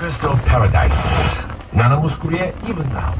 Crystal Paradise. Nana Mouskourier, even now.